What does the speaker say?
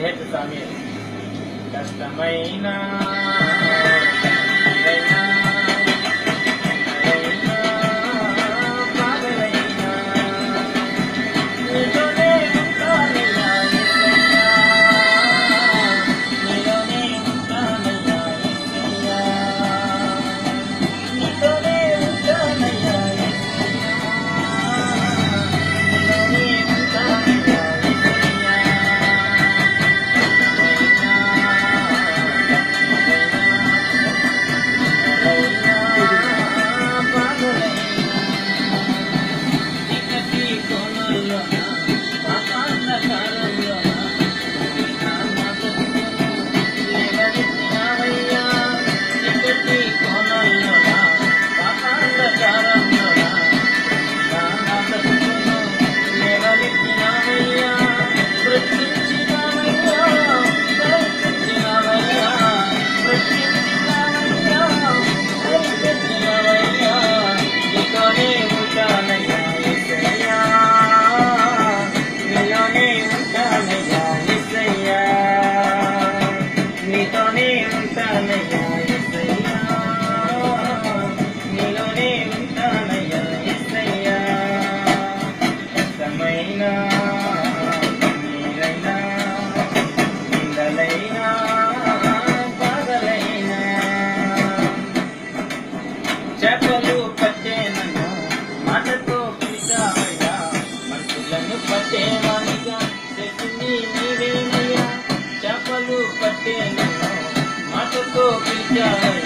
head స్వామి కష్టమైనా के न मात को विचार